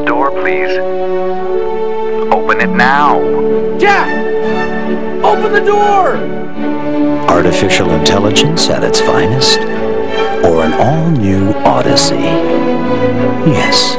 the door, please. Open it now. Jack! Open the door! Artificial intelligence at its finest? Or an all-new Odyssey? Yes,